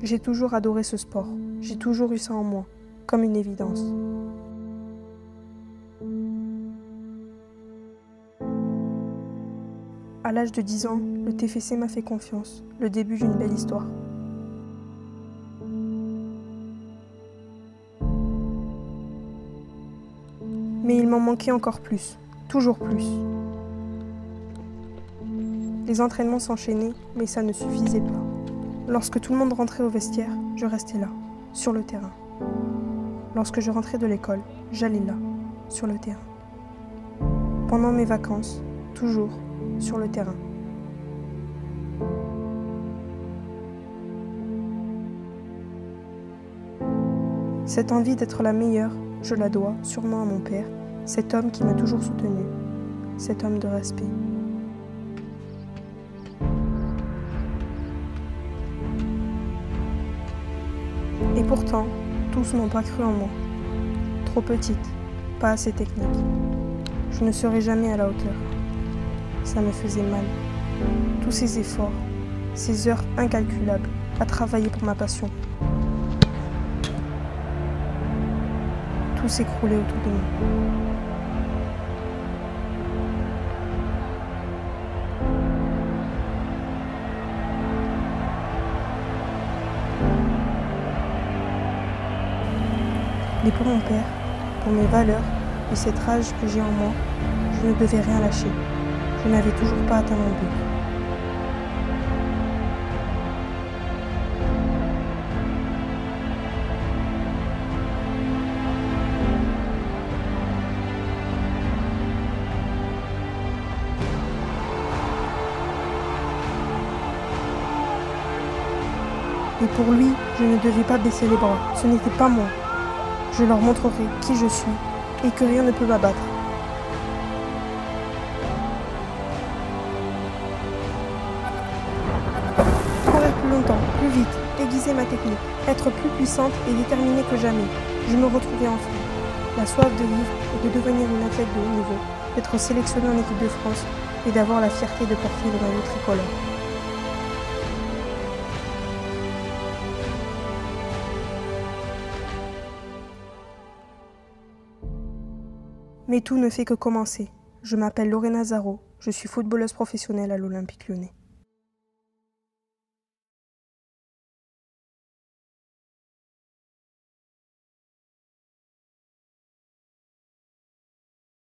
J'ai toujours adoré ce sport. J'ai toujours eu ça en moi, comme une évidence. À l'âge de 10 ans, le TFC m'a fait confiance, le début d'une belle histoire. Mais il m'en manquait encore plus, toujours plus. Les entraînements s'enchaînaient, mais ça ne suffisait pas. Lorsque tout le monde rentrait au vestiaire, je restais là, sur le terrain. Lorsque je rentrais de l'école, j'allais là, sur le terrain. Pendant mes vacances, toujours sur le terrain. Cette envie d'être la meilleure, je la dois sûrement à mon père, cet homme qui m'a toujours soutenu, cet homme de respect. Et pourtant, tous n'ont pas cru en moi. Trop petite, pas assez technique. Je ne serai jamais à la hauteur. Ça me faisait mal. Tous ces efforts, ces heures incalculables à travailler pour ma passion. Tout s'écroulait autour de moi. Mais pour mon père, pour mes valeurs et cette rage que j'ai en moi, je ne devais rien lâcher. Je n'avais toujours pas atteint mon but. Et pour lui, je ne devais pas baisser les bras. Ce n'était pas moi. Je leur montrerai qui je suis et que rien ne peut m'abattre. Courir plus longtemps, plus vite, aiguiser ma technique, être plus puissante et déterminée que jamais. Je me retrouvais enfin. La soif de vivre et de devenir une athlète de haut niveau, d'être sélectionnée en équipe de France et d'avoir la fierté de porter le maillot tricolore. Mais tout ne fait que commencer. Je m'appelle Lorena Zaro, je suis footballeuse professionnelle à l'Olympique lyonnais.